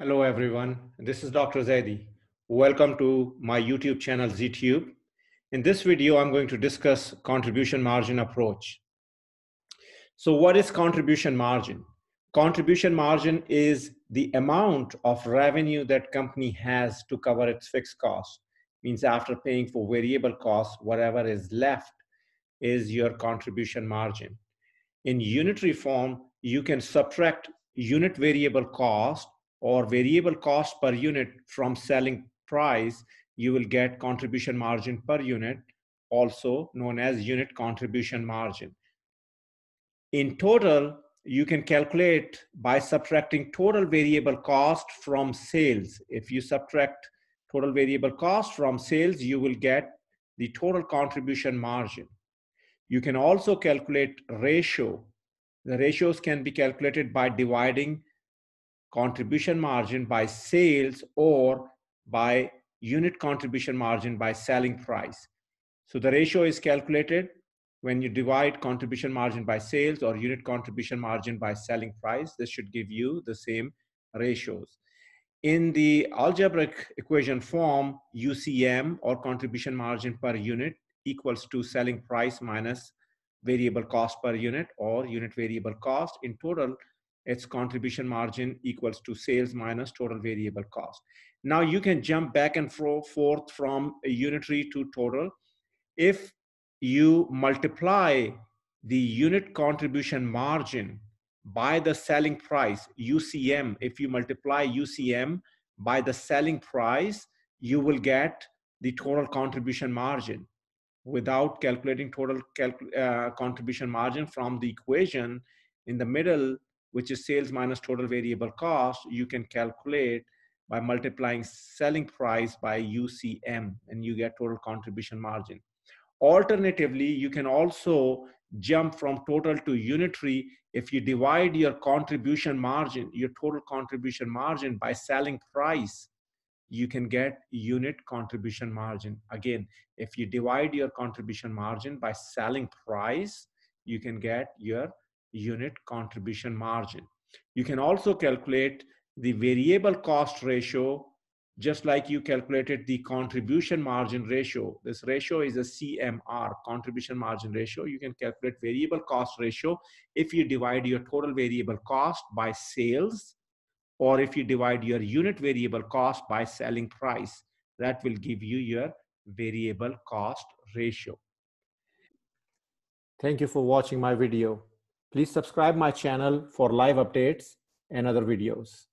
Hello, everyone. This is Dr. Zaidi. Welcome to my YouTube channel, ZTube. In this video, I'm going to discuss contribution margin approach. So what is contribution margin? Contribution margin is the amount of revenue that company has to cover its fixed costs. Means after paying for variable costs, whatever is left is your contribution margin. In unitary form, you can subtract unit variable cost or variable cost per unit from selling price, you will get contribution margin per unit, also known as unit contribution margin. In total, you can calculate by subtracting total variable cost from sales. If you subtract total variable cost from sales, you will get the total contribution margin. You can also calculate ratio. The ratios can be calculated by dividing contribution margin by sales or by unit contribution margin by selling price. So the ratio is calculated when you divide contribution margin by sales or unit contribution margin by selling price. This should give you the same ratios. In the algebraic equation form, UCM or contribution margin per unit equals to selling price minus variable cost per unit or unit variable cost. In total, its contribution margin equals to sales minus total variable cost. Now you can jump back and forth from unitary to total. If you multiply the unit contribution margin by the selling price, UCM, if you multiply UCM by the selling price, you will get the total contribution margin. Without calculating total uh, contribution margin from the equation, in the middle, which is sales minus total variable cost, you can calculate by multiplying selling price by UCM and you get total contribution margin. Alternatively, you can also jump from total to unitary if you divide your contribution margin, your total contribution margin by selling price, you can get unit contribution margin. Again, if you divide your contribution margin by selling price, you can get your unit contribution margin. You can also calculate the variable cost ratio just like you calculated the contribution margin ratio. This ratio is a CMR, contribution margin ratio. You can calculate variable cost ratio if you divide your total variable cost by sales or if you divide your unit variable cost by selling price. That will give you your variable cost ratio. Thank you for watching my video. Please subscribe my channel for live updates and other videos.